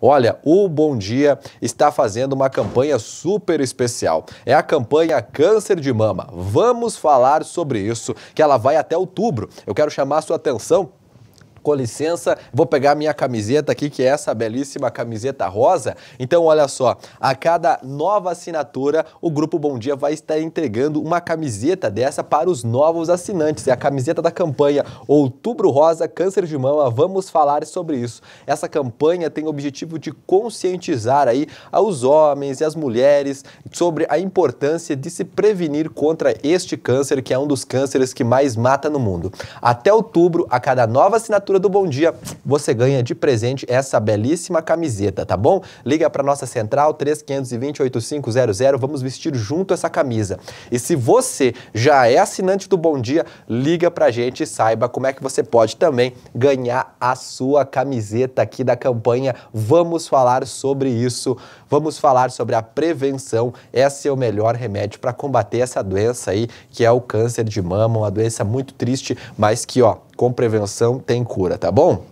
Olha, o Bom Dia está fazendo uma campanha super especial. É a campanha Câncer de Mama. Vamos falar sobre isso, que ela vai até outubro. Eu quero chamar a sua atenção com licença, vou pegar minha camiseta aqui, que é essa belíssima camiseta rosa. Então, olha só, a cada nova assinatura, o Grupo Bom Dia vai estar entregando uma camiseta dessa para os novos assinantes. É a camiseta da campanha Outubro Rosa, Câncer de Mama. Vamos falar sobre isso. Essa campanha tem o objetivo de conscientizar aí aos homens e as mulheres sobre a importância de se prevenir contra este câncer, que é um dos cânceres que mais mata no mundo. Até outubro, a cada nova assinatura do Bom Dia, você ganha de presente essa belíssima camiseta, tá bom? Liga para nossa central 3520 8500, vamos vestir junto essa camisa. E se você já é assinante do Bom Dia, liga pra gente e saiba como é que você pode também ganhar a sua camiseta aqui da campanha. Vamos falar sobre isso. Vamos falar sobre a prevenção. Esse é o melhor remédio para combater essa doença aí, que é o câncer de mama, uma doença muito triste, mas que, ó, com prevenção tem cura, tá bom?